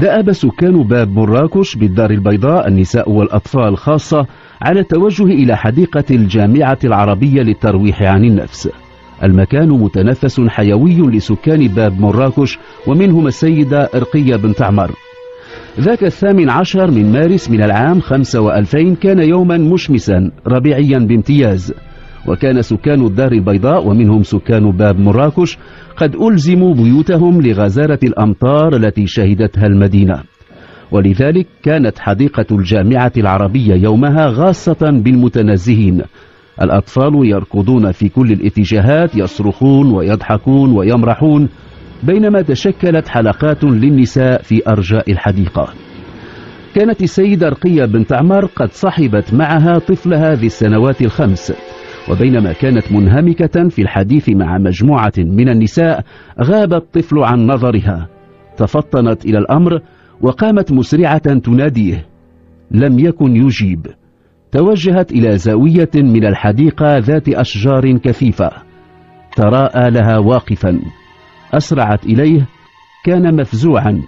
دأب سكان باب مراكش بالدار البيضاء النساء والأطفال خاصة على التوجه إلى حديقة الجامعة العربية للترويح عن النفس. المكان متنفس حيوي لسكان باب مراكش ومنهم السيدة إرقية بنت عمر ذاك الثامن عشر من مارس من العام خمسة وألفين كان يوما مشمسا ربيعيا بامتياز. وكان سكان الدار البيضاء ومنهم سكان باب مراكش قد ألزموا بيوتهم لغزارة الأمطار التي شهدتها المدينة. ولذلك كانت حديقة الجامعة العربية يومها غاصة بالمتنزهين. الأطفال يركضون في كل الاتجاهات يصرخون ويضحكون ويمرحون بينما تشكلت حلقات للنساء في أرجاء الحديقة. كانت السيدة رقية بنت عمر قد صحبت معها طفلها ذي السنوات الخمس. وبينما كانت منهمكة في الحديث مع مجموعة من النساء غاب الطفل عن نظرها تفطنت إلى الأمر وقامت مسرعة تناديه. لم يكن يجيب. توجهت إلى زاوية من الحديقة ذات أشجار كثيفة. تراءى لها واقفا. أسرعت إليه. كان مفزوعا.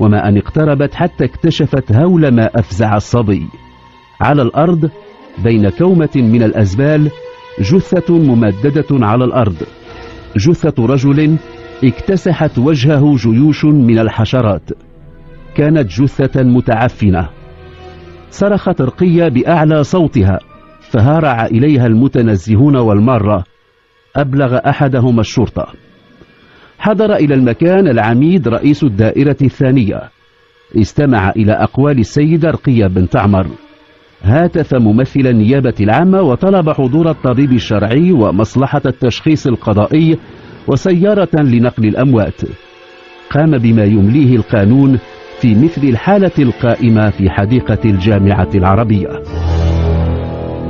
وما أن اقتربت حتى اكتشفت هول ما أفزع الصبي. على الأرض بين كومة من الأزبال جثة ممددة على الأرض. جثة رجل اكتسحت وجهه جيوش من الحشرات. كانت جثة متعفنة. صرخت رقية بأعلى صوتها فهارع إليها المتنزهون والمارة. أبلغ أحدهما الشرطة. حضر إلى المكان العميد رئيس الدائرة الثانية. استمع إلى أقوال السيدة رقية بنت عمر هاتف ممثل النيابة العامة وطلب حضور الطبيب الشرعي ومصلحة التشخيص القضائي وسيارة لنقل الأموات. قام بما يمليه القانون في مثل الحالة القائمة في حديقة الجامعة العربية.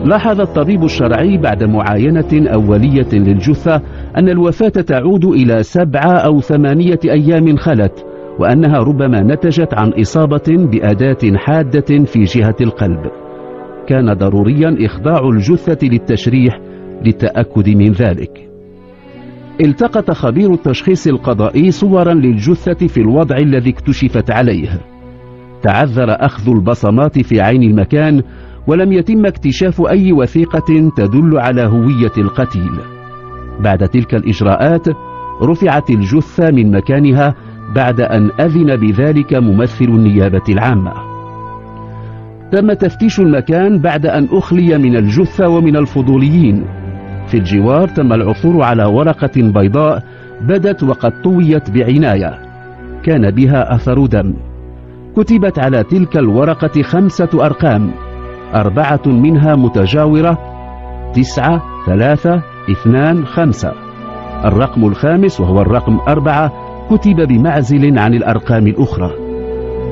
لاحظ الطبيب الشرعي بعد معاينة أولية للجثة أن الوفاة تعود إلى سبعة أو ثمانية أيام خلت وأنها ربما نتجت عن إصابة بأداة حادة في جهة القلب. كان ضروريا إخضاع الجثة للتشريح للتأكد من ذلك. التقط خبير التشخيص القضائي صورا للجثة في الوضع الذي اكتشفت عليه. تعذر أخذ البصمات في عين المكان ولم يتم اكتشاف أي وثيقة تدل على هوية القتيل. بعد تلك الإجراءات رفعت الجثة من مكانها بعد أن أذن بذلك ممثل النيابة العامة. تم تفتيش المكان بعد أن أخلي من الجثة ومن الفضوليين. في الجوار تم العثور على ورقة بيضاء بدت وقد طويت بعناية. كان بها أثر دم. كتبت على تلك الورقة خمسة أرقام. أربعة منها متجاورة تسعة ثلاثة اثنان خمسة. الرقم الخامس وهو الرقم أربعة كتب بمعزل عن الأرقام الأخرى.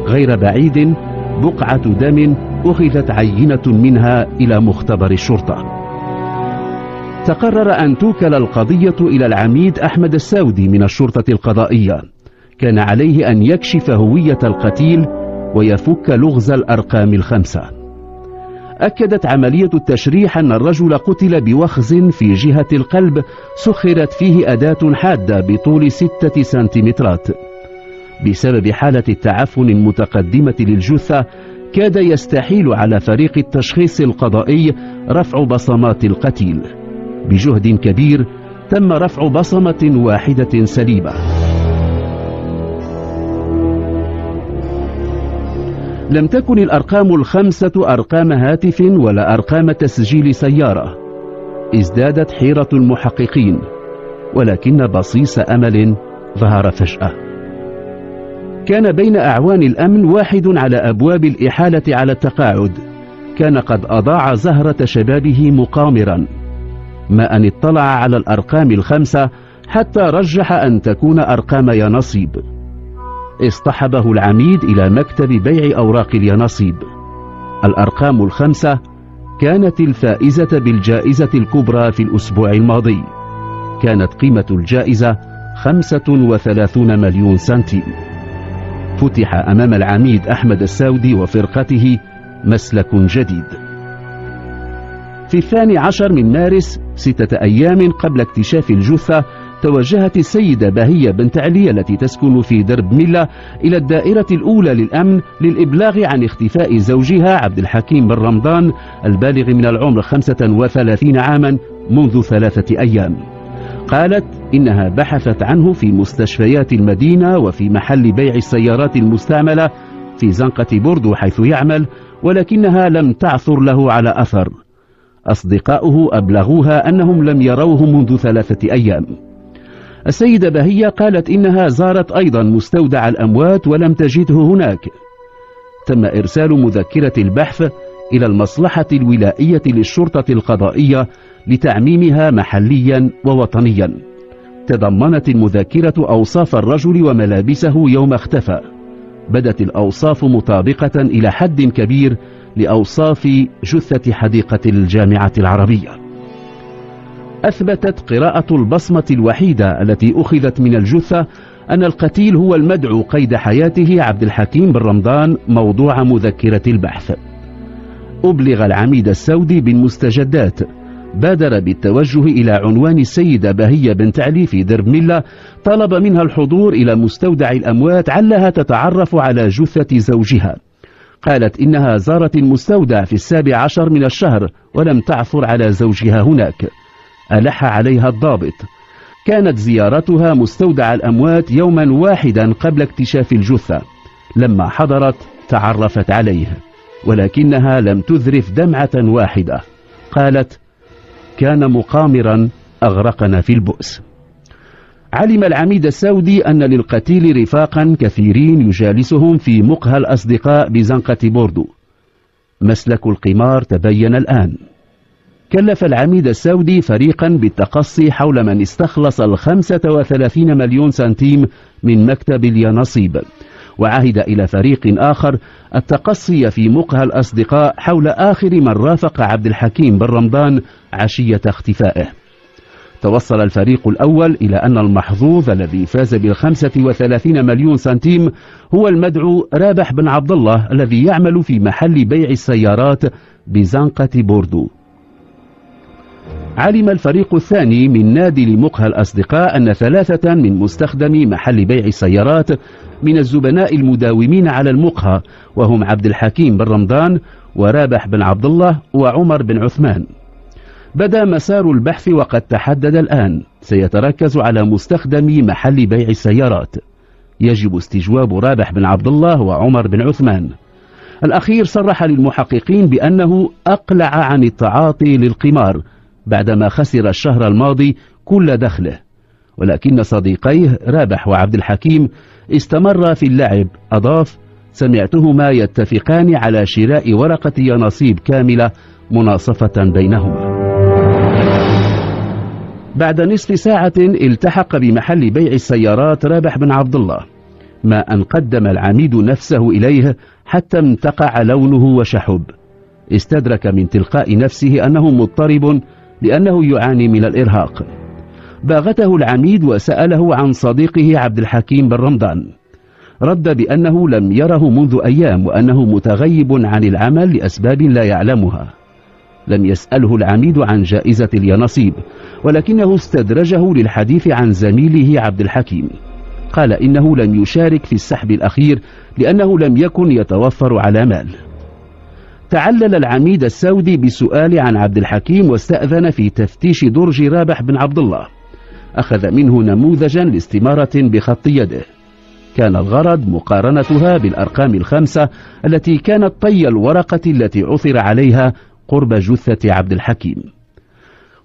غير بعيد بقعة دم أخذت عينة منها إلى مختبر الشرطة. تقرر أن توكل القضية إلى العميد أحمد الساودي من الشرطة القضائية. كان عليه أن يكشف هوية القتيل ويفك لغز الأرقام الخمسة. أكدت عملية التشريح أن الرجل قتل بوخز في جهة القلب سخرت فيه أداة حادة بطول ستة سنتيمترات. بسبب حالة التعفن المتقدمة للجثة كاد يستحيل على فريق التشخيص القضائي رفع بصمات القتيل. بجهد كبير تم رفع بصمة واحدة سليمة. لم تكن الأرقام الخمسة أرقام هاتف ولا أرقام تسجيل سيارة. ازدادت حيرة المحققين ولكن بصيص أمل ظهر فجأة. كان بين أعوان الأمن واحد على أبواب الإحالة على التقاعد. كان قد أضاع زهرة شبابه مقامرا. ما أن اطلع على الأرقام الخمسة حتى رجح أن تكون أرقام ينصيب اصطحبه العميد إلى مكتب بيع أوراق الينصيب الأرقام الخمسة كانت الفائزة بالجائزة الكبرى في الأسبوع الماضي. كانت قيمة الجائزة خمسة وثلاثون مليون سنتيم. فتح أمام العميد أحمد الساودي وفرقته مسلك جديد. في الثاني عشر من مارس ستة أيام قبل اكتشاف الجثة توجهت السيدة بهية بنت علي التي تسكن في درب ملة إلى الدائرة الأولى للأمن للإبلاغ عن اختفاء زوجها عبد الحكيم بن رمضان البالغ من العمر 35 عاما منذ ثلاثة أيام. قالت إنها بحثت عنه في مستشفيات المدينة وفي محل بيع السيارات المستعملة في زنقة بوردو حيث يعمل ولكنها لم تعثر له على أثر. أصدقاؤه أبلغوها أنهم لم يروه منذ ثلاثة أيام. السيدة بهية قالت إنها زارت أيضا مستودع الأموات ولم تجده هناك. تم إرسال مذكرة البحث إلى المصلحة الولائية للشرطة القضائية لتعميمها محليا ووطنيا. تضمنت المذكرة أوصاف الرجل وملابسه يوم اختفى. بدت الأوصاف مطابقة إلى حد كبير لأوصاف جثة حديقة الجامعة العربية. أثبتت قراءة البصمة الوحيدة التي أخذت من الجثة أن القتيل هو المدعو قيد حياته عبد الحكيم بن رمضان موضوع مذكرة البحث. أبلغ العميد السودي بالمستجدات. بادر بالتوجه إلى عنوان السيدة بهية بنت علي في درب ملة طلب منها الحضور إلى مستودع الأموات علها تتعرف على جثة زوجها. قالت إنها زارت المستودع في السابع عشر من الشهر ولم تعثر على زوجها هناك. ألح عليها الضابط. كانت زيارتها مستودع الأموات يوما واحدا قبل اكتشاف الجثة. لما حضرت تعرفت عليه. ولكنها لم تذرف دمعة واحدة. قالت كان مقامرا أغرقنا في البؤس. علم العميد السودي أن للقتيل رفاقا كثيرين يجالسهم في مقهى الأصدقاء بزنقة بوردو. مسلك القمار تبين الآن. كلف العميد السودي فريقا بالتقصي حول من استخلص الخمسة وثلاثين مليون سنتيم من مكتب اليانصيب. وعهد إلى فريق آخر التقصي في مقهى الأصدقاء حول آخر من رافق عبد الحكيم بن رمضان عشية اختفائه. توصل الفريق الأول إلى أن المحظوظ الذي فاز بالخمسة وثلاثين مليون سنتيم هو المدعو رابح بن عبد الله الذي يعمل في محل بيع السيارات بزنقة بوردو. علم الفريق الثاني من نادي لمقهى الأصدقاء أن ثلاثة من مستخدمي محل بيع السيارات من الزبناء المداومين على المقهى وهم عبد الحكيم بن رمضان ورابح بن عبد الله وعمر بن عثمان. بدا مسار البحث وقد تحدد الآن سيتركز على مستخدمي محل بيع السيارات. يجب استجواب رابح بن عبد الله وعمر بن عثمان. الأخير صرح للمحققين بأنه أقلع عن التعاطي للقمار بعدما خسر الشهر الماضي كل دخله. ولكن صديقيه رابح وعبد الحكيم استمر في اللعب. أضاف سمعتهما يتفقان على شراء ورقة يناصيب كاملة مناصفة بينهما. بعد نصف ساعة التحق بمحل بيع السيارات رابح بن عبد الله ما أن قدم العميد نفسه إليه حتى امتقع لونه وشحب. استدرك من تلقاء نفسه أنه مضطرب لأنه يعاني من الإرهاق. باغته العميد وسأله عن صديقه عبد الحكيم بن رمضان. رد بأنه لم يره منذ أيام وأنه متغيب عن العمل لأسباب لا يعلمها. لم يسأله العميد عن جائزة الينصيب ولكنه استدرجه للحديث عن زميله عبد الحكيم. قال إنه لم يشارك في السحب الأخير لأنه لم يكن يتوفر على مال. تعلل العميد السودي بسؤال عن عبد الحكيم واستأذن في تفتيش درج رابح بن عبد الله. أخذ منه نموذجا لاستمارة بخط يده. كان الغرض مقارنتها بالأرقام الخمسة التي كانت طي الورقة التي عثر عليها قرب جثة عبد الحكيم.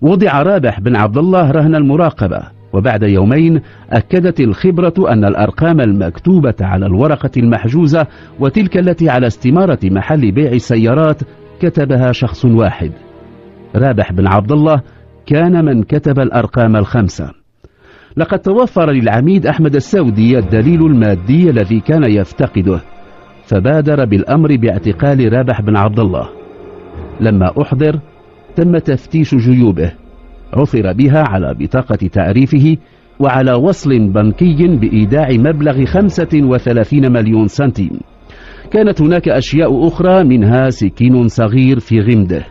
وضع رابح بن عبد الله رهن المراقبة. وبعد يومين أكدت الخبرة أن الأرقام المكتوبة على الورقة المحجوزة وتلك التي على استمارة محل بيع السيارات كتبها شخص واحد. رابح بن عبد الله كان من كتب الأرقام الخمسة. لقد توفر للعميد أحمد السودي الدليل المادي الذي كان يفتقده فبادر بالأمر باعتقال رابح بن عبد الله. لما أحضر تم تفتيش جيوبه. عثر بها على بطاقة تعريفه وعلى وصل بنكي بإيداع مبلغ 35 مليون سنتيم. كانت هناك أشياء أخرى منها سكين صغير في غمده.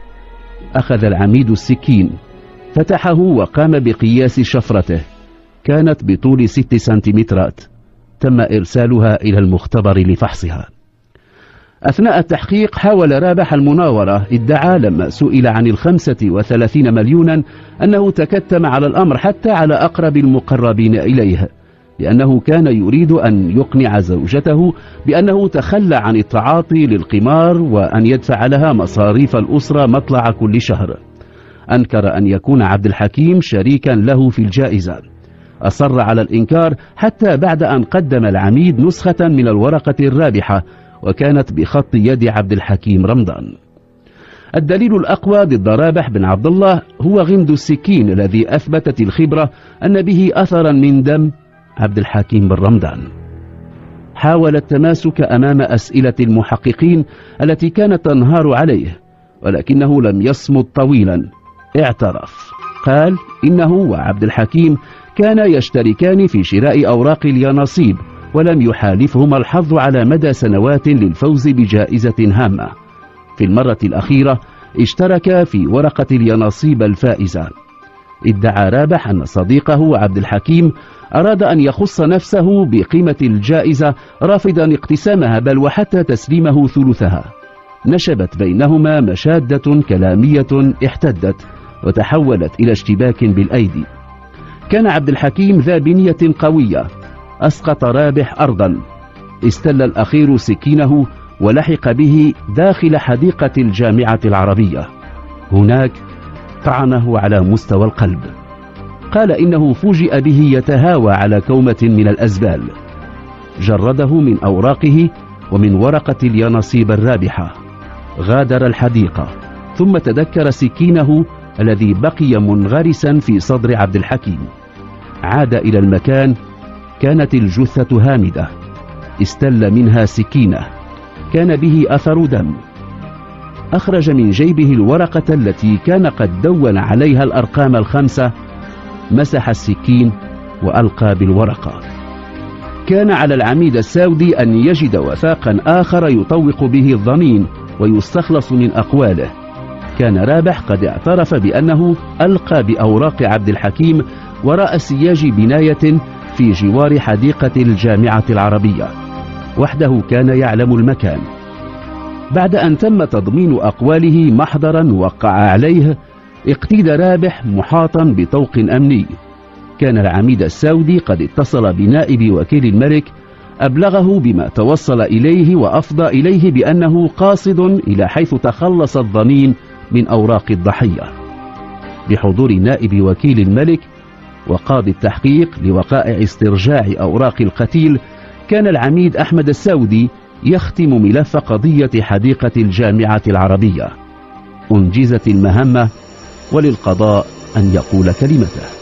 أخذ العميد السكين فتحه وقام بقياس شفرته. كانت بطول ست سنتيمترات تم إرسالها إلى المختبر لفحصها. أثناء التحقيق حاول رابح المناورة ادعى لما سئل عن الخمسة وثلاثين مليونا أنه تكتم على الأمر حتى على أقرب المقربين إليه لأنه كان يريد أن يقنع زوجته بأنه تخلى عن التعاطي للقمار وأن يدفع لها مصاريف الأسرة مطلع كل شهر. أنكر أن يكون عبد الحكيم شريكا له في الجائزة. أصر على الإنكار حتى بعد أن قدم العميد نسخة من الورقة الرابحة وكانت بخط يد عبد الحكيم رمضان. الدليل الأقوى ضد رابح بن عبد الله هو غمد السكين الذي أثبتت الخبرة أن به أثرا من دم عبد الحكيم بن رمضان. حاول التماسك أمام أسئلة المحققين التي كانت تنهار عليه ولكنه لم يصمت طويلا. اعترف. قال إنه وعبد الحكيم كانا يشتركان في شراء أوراق اليانصيب ولم يحالفهما الحظ على مدى سنوات للفوز بجائزة هامة. في المرة الأخيرة اشترك في ورقة اليانصيب الفائزة. ادعى رابح أن صديقه عبد الحكيم أراد أن يخص نفسه بقيمة الجائزة رافضا اقتسامها بل وحتى تسليمه ثلثها. نشبت بينهما مشادة كلامية احتدت وتحولت إلى اشتباك بالأيدي. كان عبد الحكيم ذا بنية قوية أسقط رابح أرضا. استل الأخير سكينه ولحق به داخل حديقة الجامعة العربية. هناك طعنه على مستوى القلب. قال إنه فوجئ به يتهاوى على كومة من الأزبال. جرده من أوراقه ومن ورقة اليانصيب الرابحة. غادر الحديقة. ثم تذكر سكينه الذي بقي منغرسا في صدر عبد الحكيم. عاد إلى المكان كانت الجثة هامدة. استل منها سكينة. كان به أثر دم. أخرج من جيبه الورقة التي كان قد دون عليها الأرقام الخمسة. مسح السكين وألقى بالورقة. كان على العميد الساودي أن يجد وثاقا آخر يطوق به الضمين ويستخلص من أقواله. كان رابح قد اعترف بأنه ألقى بأوراق عبد الحكيم وراء سياج بناية في جوار حديقة الجامعة العربية. وحده كان يعلم المكان. بعد أن تم تضمين أقواله محضرا وقع عليه اقتيد رابح محاطا بطوق أمني. كان العميد الساودي قد اتصل بنائب وكيل الملك أبلغه بما توصل إليه وأفضى إليه بأنه قاصد إلى حيث تخلص الضمين من أوراق الضحية. بحضور نائب وكيل الملك وقاضي التحقيق لوقائع استرجاع أوراق القتيل كان العميد أحمد الساودي يختم ملف قضية حديقة الجامعة العربية. أنجزت المهمة وللقضاء أن يقول كلمته.